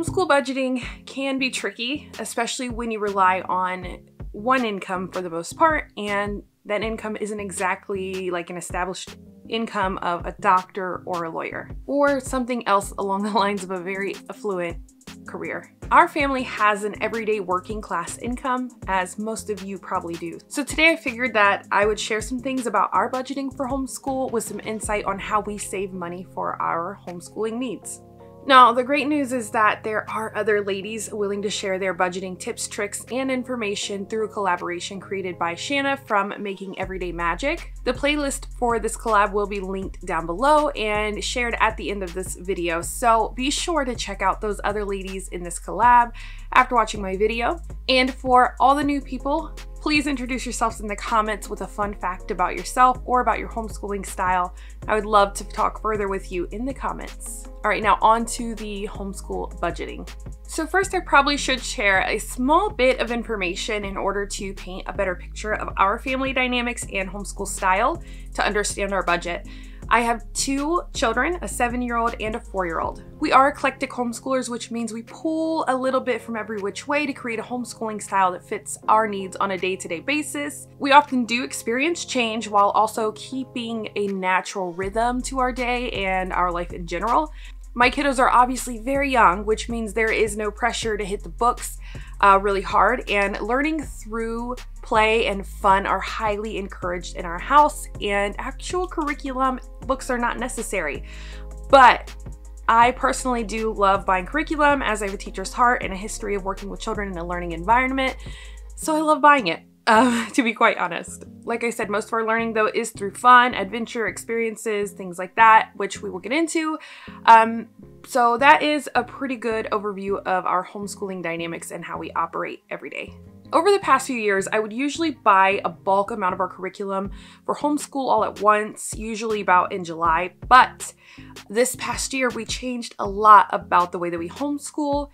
Homeschool budgeting can be tricky, especially when you rely on one income for the most part, and that income isn't exactly like an established income of a doctor or a lawyer, or something else along the lines of a very affluent career. Our family has an everyday working class income, as most of you probably do. So today I figured that I would share some things about our budgeting for homeschool with some insight on how we save money for our homeschooling needs. Now, the great news is that there are other ladies willing to share their budgeting tips, tricks, and information through a collaboration created by Shanna from Making Everyday Magic. The playlist for this collab will be linked down below and shared at the end of this video, so be sure to check out those other ladies in this collab after watching my video. And for all the new people, Please introduce yourselves in the comments with a fun fact about yourself or about your homeschooling style. I would love to talk further with you in the comments. All right, now on to the homeschool budgeting. So first I probably should share a small bit of information in order to paint a better picture of our family dynamics and homeschool style to understand our budget. I have two children, a seven year old and a four year old. We are eclectic homeschoolers, which means we pull a little bit from every which way to create a homeschooling style that fits our needs on a day to day basis. We often do experience change while also keeping a natural rhythm to our day and our life in general. My kiddos are obviously very young, which means there is no pressure to hit the books uh, really hard, and learning through play and fun are highly encouraged in our house, and actual curriculum books are not necessary. But I personally do love buying curriculum as I have a teacher's heart and a history of working with children in a learning environment, so I love buying it. Um, to be quite honest. Like I said, most of our learning though is through fun, adventure, experiences, things like that, which we will get into. Um, so that is a pretty good overview of our homeschooling dynamics and how we operate every day. Over the past few years, I would usually buy a bulk amount of our curriculum for homeschool all at once, usually about in July. But this past year, we changed a lot about the way that we homeschool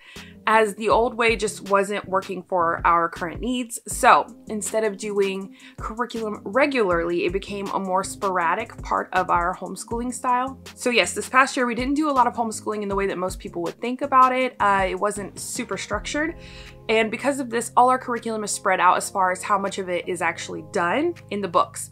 as the old way just wasn't working for our current needs. So instead of doing curriculum regularly, it became a more sporadic part of our homeschooling style. So yes, this past year we didn't do a lot of homeschooling in the way that most people would think about it. Uh, it wasn't super structured. And because of this, all our curriculum is spread out as far as how much of it is actually done in the books.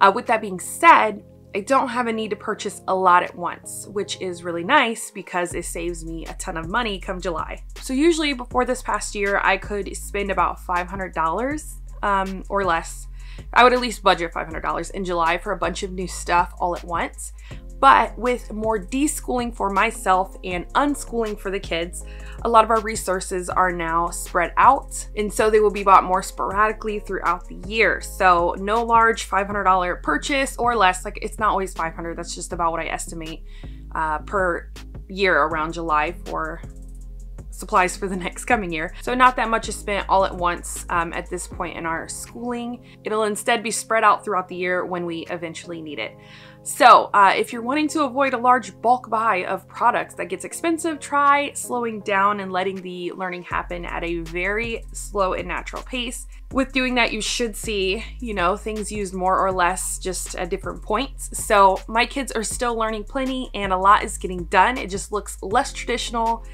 Uh, with that being said, I don't have a need to purchase a lot at once, which is really nice because it saves me a ton of money come July. So usually before this past year, I could spend about $500 um, or less. I would at least budget $500 in July for a bunch of new stuff all at once. But with more deschooling for myself and unschooling for the kids, a lot of our resources are now spread out, and so they will be bought more sporadically throughout the year. So no large $500 purchase or less, like it's not always 500, that's just about what I estimate uh, per year around July for supplies for the next coming year. So not that much is spent all at once um, at this point in our schooling. It'll instead be spread out throughout the year when we eventually need it. So uh, if you're wanting to avoid a large bulk buy of products that gets expensive, try slowing down and letting the learning happen at a very slow and natural pace. With doing that, you should see, you know, things used more or less just at different points. So my kids are still learning plenty and a lot is getting done. It just looks less traditional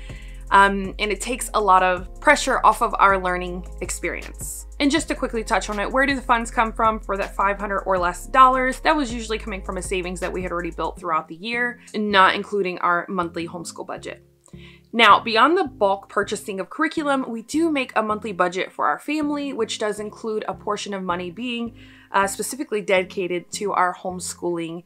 um, and it takes a lot of pressure off of our learning experience. And just to quickly touch on it, where do the funds come from for that 500 or less dollars? That was usually coming from a savings that we had already built throughout the year, not including our monthly homeschool budget. Now, beyond the bulk purchasing of curriculum, we do make a monthly budget for our family, which does include a portion of money being uh, specifically dedicated to our homeschooling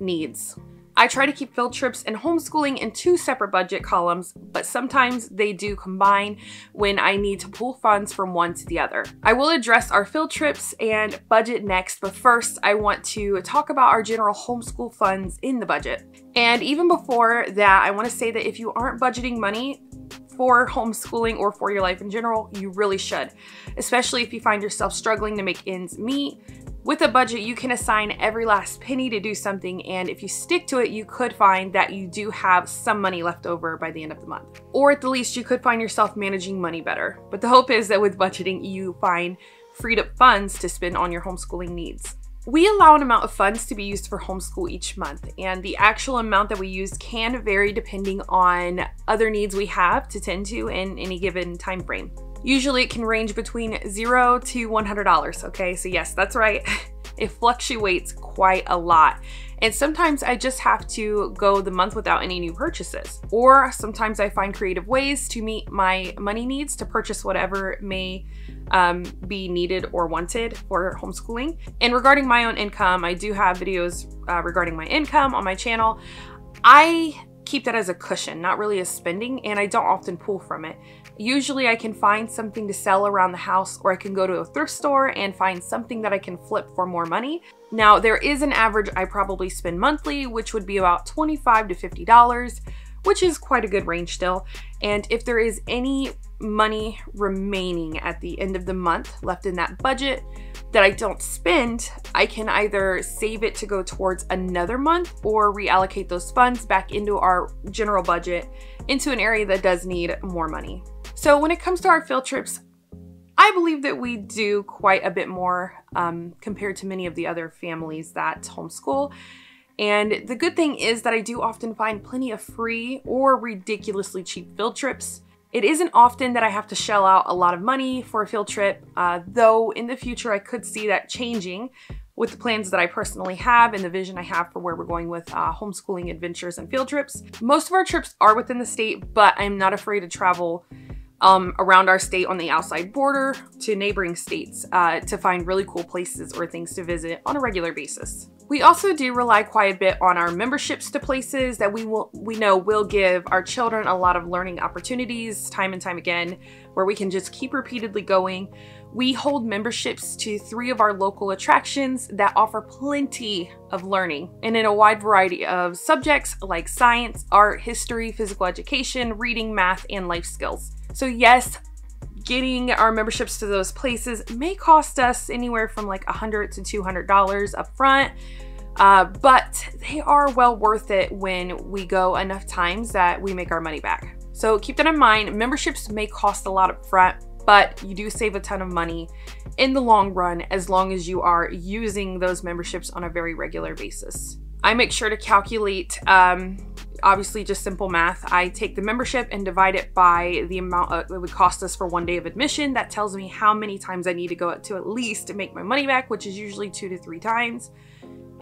needs. I try to keep field trips and homeschooling in two separate budget columns, but sometimes they do combine when I need to pull funds from one to the other. I will address our field trips and budget next, but first I want to talk about our general homeschool funds in the budget. And even before that, I want to say that if you aren't budgeting money, for homeschooling or for your life in general, you really should, especially if you find yourself struggling to make ends meet, with a budget, you can assign every last penny to do something, and if you stick to it, you could find that you do have some money left over by the end of the month. Or at the least, you could find yourself managing money better. But the hope is that with budgeting, you find freed up funds to spend on your homeschooling needs. We allow an amount of funds to be used for homeschool each month, and the actual amount that we use can vary depending on other needs we have to tend to in any given time frame. Usually it can range between zero to $100, okay? So yes, that's right. It fluctuates quite a lot. And sometimes I just have to go the month without any new purchases. Or sometimes I find creative ways to meet my money needs to purchase whatever may um, be needed or wanted for homeschooling. And regarding my own income, I do have videos uh, regarding my income on my channel. I keep that as a cushion, not really a spending, and I don't often pull from it. Usually I can find something to sell around the house or I can go to a thrift store and find something that I can flip for more money. Now there is an average I probably spend monthly, which would be about 25 to $50, which is quite a good range still. And if there is any money remaining at the end of the month left in that budget that I don't spend, I can either save it to go towards another month or reallocate those funds back into our general budget into an area that does need more money. So when it comes to our field trips, I believe that we do quite a bit more um, compared to many of the other families that homeschool. And the good thing is that I do often find plenty of free or ridiculously cheap field trips. It isn't often that I have to shell out a lot of money for a field trip, uh, though in the future I could see that changing with the plans that I personally have and the vision I have for where we're going with uh, homeschooling adventures and field trips. Most of our trips are within the state, but I'm not afraid to travel um, around our state on the outside border to neighboring states uh, to find really cool places or things to visit on a regular basis. We also do rely quite a bit on our memberships to places that we will we know will give our children a lot of learning opportunities time and time again where we can just keep repeatedly going. We hold memberships to three of our local attractions that offer plenty of learning and in a wide variety of subjects like science, art, history, physical education, reading, math, and life skills. So yes, getting our memberships to those places may cost us anywhere from like a 100 to $200 up front. Uh, but they are well worth it when we go enough times that we make our money back. So keep that in mind. Memberships may cost a lot up front, but you do save a ton of money in the long run as long as you are using those memberships on a very regular basis. I make sure to calculate um, obviously just simple math. I take the membership and divide it by the amount uh, it would cost us for one day of admission. That tells me how many times I need to go to at least to make my money back, which is usually two to three times.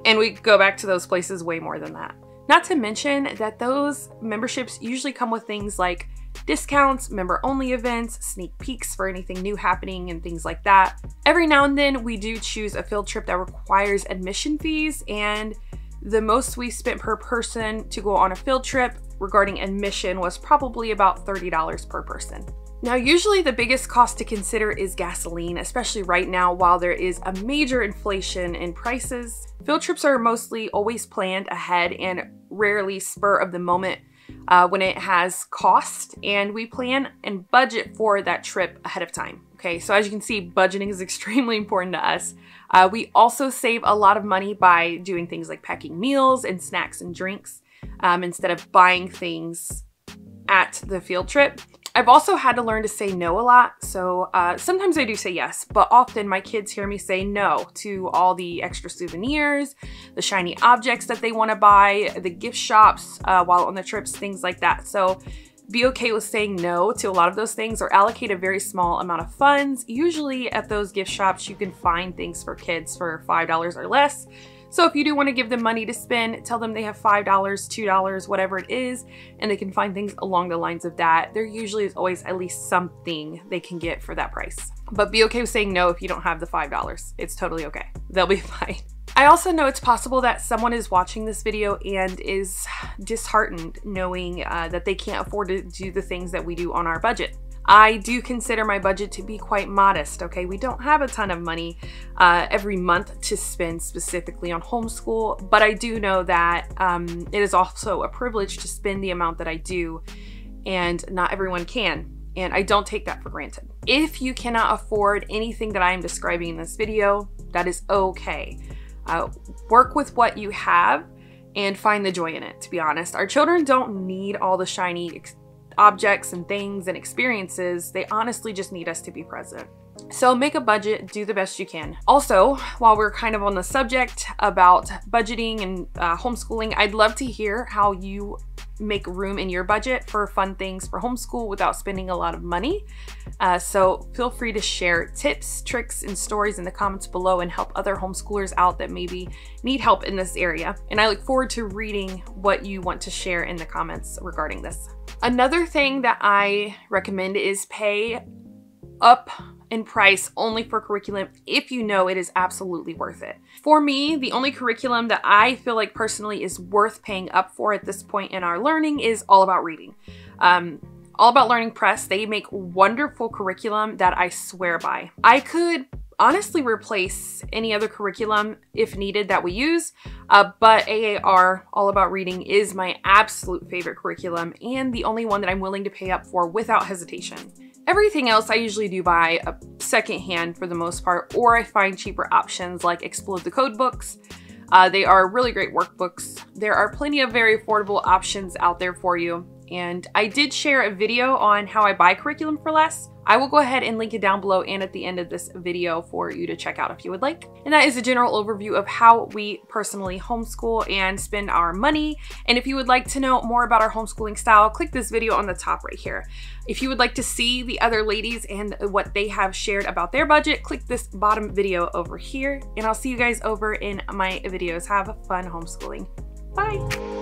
And we go back to those places way more than that. Not to mention that those memberships usually come with things like discounts, member only events, sneak peeks for anything new happening, and things like that. Every now and then, we do choose a field trip that requires admission fees, and the most we spent per person to go on a field trip regarding admission was probably about $30 per person. Now, usually the biggest cost to consider is gasoline, especially right now while there is a major inflation in prices. Field trips are mostly always planned ahead and rarely spur of the moment uh, when it has cost, and we plan and budget for that trip ahead of time. Okay, so as you can see, budgeting is extremely important to us. Uh, we also save a lot of money by doing things like packing meals and snacks and drinks um, instead of buying things at the field trip. I've also had to learn to say no a lot. So uh, sometimes I do say yes, but often my kids hear me say no to all the extra souvenirs, the shiny objects that they want to buy, the gift shops uh, while on the trips, things like that. So be okay with saying no to a lot of those things or allocate a very small amount of funds. Usually at those gift shops, you can find things for kids for $5 or less. So if you do want to give them money to spend, tell them they have $5, $2, whatever it is, and they can find things along the lines of that. There usually is always at least something they can get for that price. But be okay with saying no if you don't have the $5. It's totally okay. They'll be fine. I also know it's possible that someone is watching this video and is disheartened knowing uh, that they can't afford to do the things that we do on our budget. I do consider my budget to be quite modest, okay? We don't have a ton of money uh, every month to spend specifically on homeschool, but I do know that um, it is also a privilege to spend the amount that I do, and not everyone can and I don't take that for granted. If you cannot afford anything that I am describing in this video, that is okay. Uh, work with what you have and find the joy in it, to be honest. Our children don't need all the shiny objects and things and experiences. They honestly just need us to be present. So make a budget, do the best you can. Also, while we're kind of on the subject about budgeting and uh, homeschooling, I'd love to hear how you make room in your budget for fun things for homeschool without spending a lot of money. Uh, so feel free to share tips, tricks, and stories in the comments below and help other homeschoolers out that maybe need help in this area. And I look forward to reading what you want to share in the comments regarding this. Another thing that I recommend is pay up in price only for curriculum if you know it is absolutely worth it. For me, the only curriculum that I feel like personally is worth paying up for at this point in our learning is All About Reading. Um, all About Learning Press, they make wonderful curriculum that I swear by. I could honestly replace any other curriculum if needed that we use, uh, but AAR, All About Reading, is my absolute favorite curriculum and the only one that I'm willing to pay up for without hesitation. Everything else I usually do buy a secondhand for the most part, or I find cheaper options like Explode the Code books. Uh, they are really great workbooks. There are plenty of very affordable options out there for you. And I did share a video on how I buy curriculum for less. I will go ahead and link it down below and at the end of this video for you to check out if you would like. And that is a general overview of how we personally homeschool and spend our money. And if you would like to know more about our homeschooling style, click this video on the top right here. If you would like to see the other ladies and what they have shared about their budget, click this bottom video over here. And I'll see you guys over in my videos. Have fun homeschooling. Bye.